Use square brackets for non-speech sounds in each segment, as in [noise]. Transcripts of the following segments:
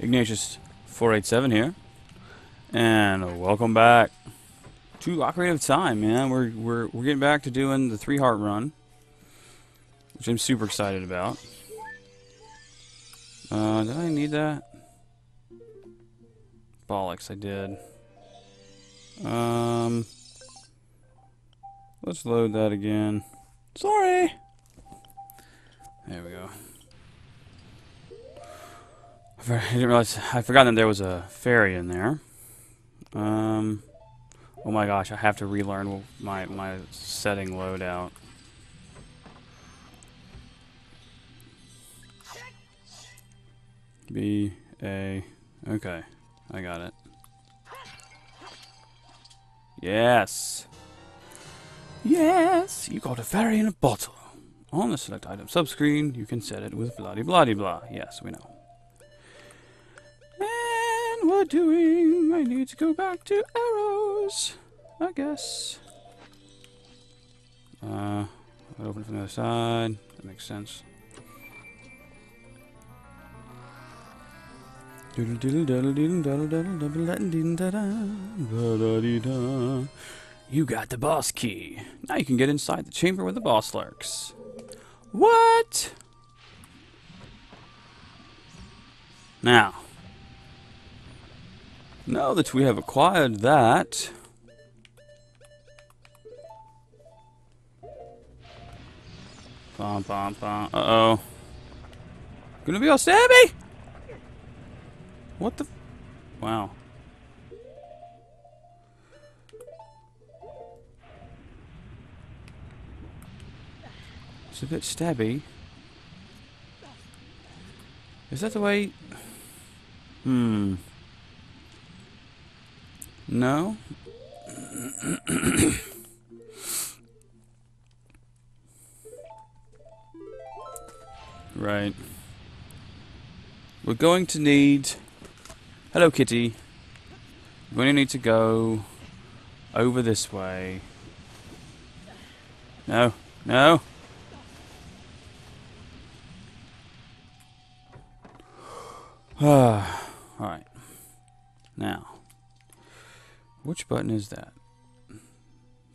Ignatius487 here. And welcome back to Ocarina of Time, man. We're, we're, we're getting back to doing the three heart run, which I'm super excited about. Uh, did I need that? Bollocks, I did. Um, let's load that again. Sorry! There we go. I didn't realize, I forgot that there was a fairy in there. Um, oh my gosh, I have to relearn my, my setting loadout. B, A, okay, I got it. Yes! Yes! You got a fairy in a bottle. On the select item subscreen, you can set it with bloody bloody blah. Yes, we know. Doing... I need to go back to arrows. I guess. Uh, open from the other side. That makes sense. You got the boss key. Now you can get inside the chamber where the boss lurks. What? Now, now that we have acquired that, bum, bum, bum. Uh oh. Gonna be all stabby? What the? wow. It's a bit stabby. Is that the way... Hmm. No? [coughs] right. We're going to need... Hello, kitty. We're going to need to go over this way. No. No. [sighs] Alright. Now, which button is that?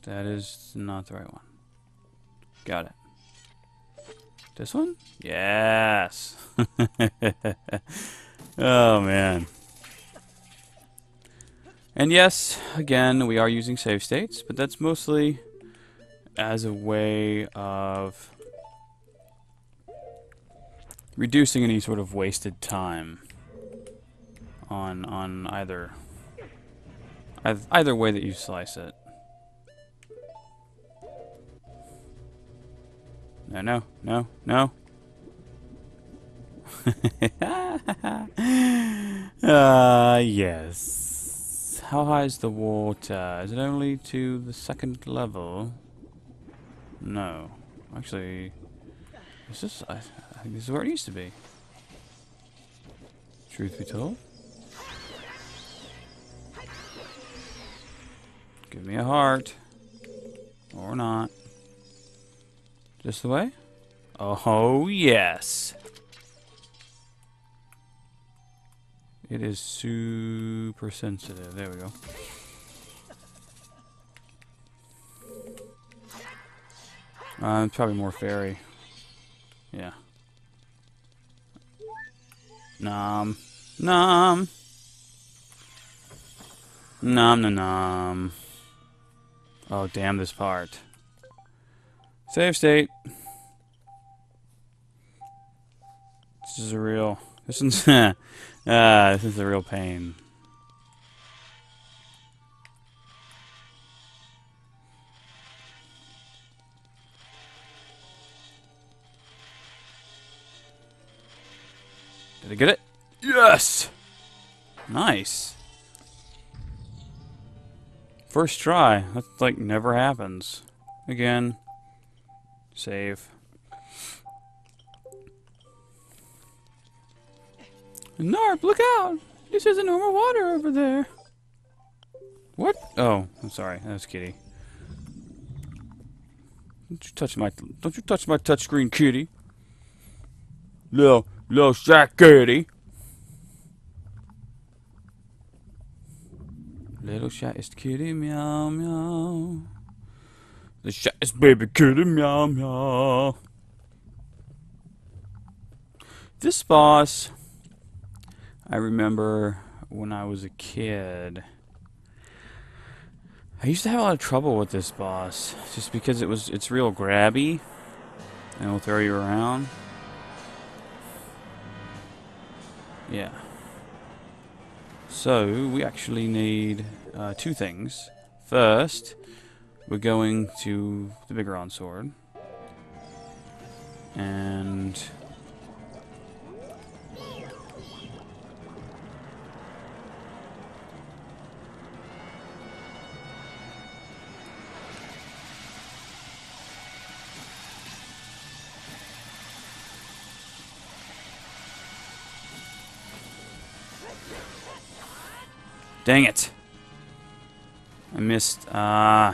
That is not the right one. Got it. This one? Yes! [laughs] oh, man. And yes, again, we are using save states, but that's mostly as a way of reducing any sort of wasted time on on either either way that you slice it. No, no, no, no. [laughs] Ah, uh, yes. How high is the water? Is it only to the second level? No. Actually, is this... I, I think this is where it used to be. Truth be told. Give me a heart. Or not. Just the way? Oh, yes. It is super sensitive. There we go. Uh, probably more fairy. Yeah. Nom. Nom. Nom nom nom. Oh, damn this part. Save state. This is a real... This is... ah, [laughs] this is a real pain. Did I get it? Yes! Nice. First try. That, like, never happens. Again. Save. Narp, look out! This isn't normal water over there. What? Oh, I'm sorry. That was Kitty. Don't you touch my don't you touch my touchscreen, Kitty. Little little Jack Kitty. Little shyest kitty meow meow. The shyest baby kitty meow meow. This boss, I remember when I was a kid. I used to have a lot of trouble with this boss, just because it was it's real grabby, and it'll throw you around. Yeah. So, we actually need uh, two things. First, we're going to the Bigoron sword. And... Dang it. I missed. Uh,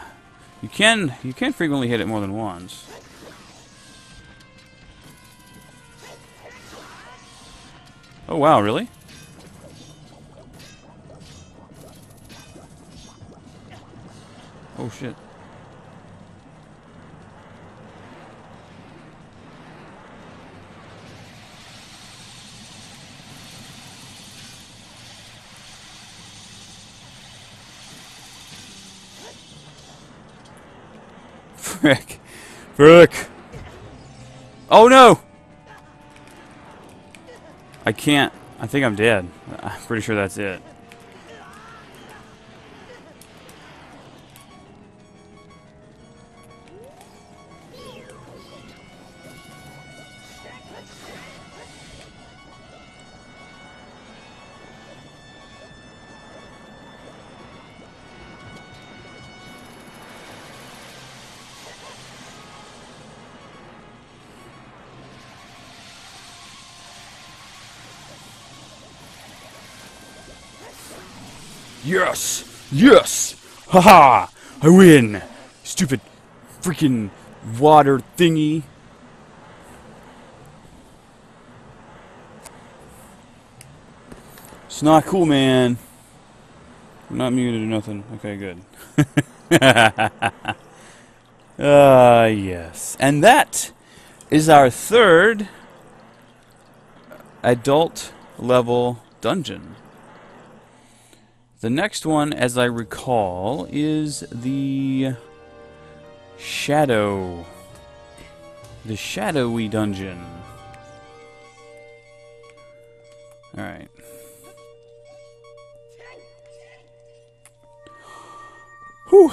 you can you can frequently hit it more than once. Oh wow, really? Oh shit. Frick. Frick. Oh no! I can't. I think I'm dead. I'm pretty sure that's it. Yes! Yes! Haha! -ha! I win! Stupid freaking water thingy. It's not cool, man. I'm not muted or nothing. Okay, good. [laughs] Ah, uh, yes. And that is our third adult level dungeon. The next one, as I recall, is the Shadow. The Shadowy Dungeon. Alright. Whew.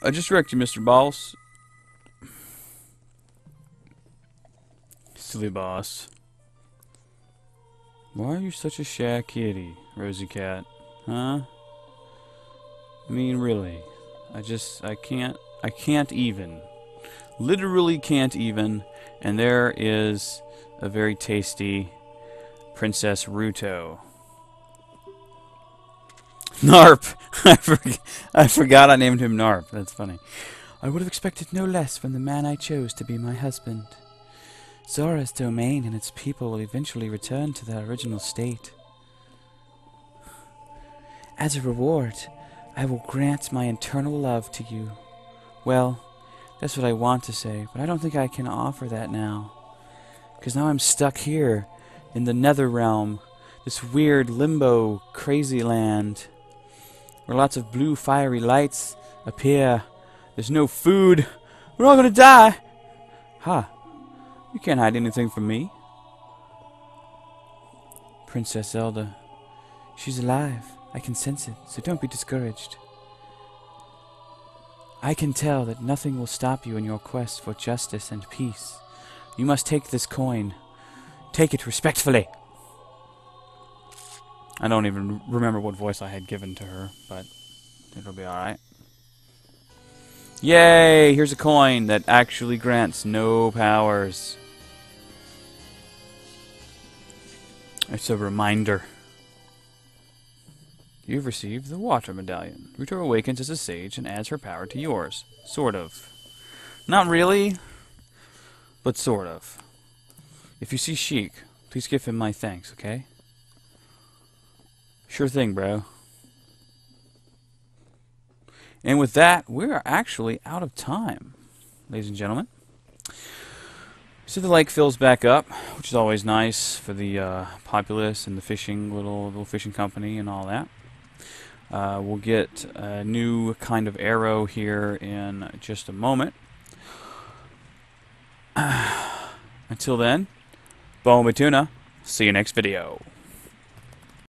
I just wrecked you, Mr. Boss. Silly boss. Why are you such a shy kitty, Rosie Cat? Huh? I mean, really. I just, I can't, I can't even. Literally can't even. And there is a very tasty Princess Ruto. Narp! [laughs] I, for I forgot I named him Narp. That's funny. I would have expected no less from the man I chose to be my husband. Zora's domain and its people will eventually return to their original state. As a reward, I will grant my eternal love to you. Well, that's what I want to say, but I don't think I can offer that now. Because now I'm stuck here in the nether realm, this weird limbo crazy land, where lots of blue fiery lights appear. There's no food. We're all gonna die. Ha. Huh. You can't hide anything from me. Princess Zelda. She's alive. I can sense it, so don't be discouraged. I can tell that nothing will stop you in your quest for justice and peace. You must take this coin. Take it respectfully. I don't even remember what voice I had given to her, but it'll be alright. Yay! Here's a coin that actually grants no powers. It's a reminder. You've received the Water Medallion. Ruto awakens as a sage and adds her power to yours. Sort of. Not really, but sort of. If you see Sheik, please give him my thanks, okay? Sure thing, bro. And with that, we're actually out of time, ladies and gentlemen. So the lake fills back up, which is always nice for the uh, populace and the fishing little little fishing company and all that. Uh, we'll get a new kind of arrow here in just a moment. [sighs] Until then, Boa Tuna. See you next video.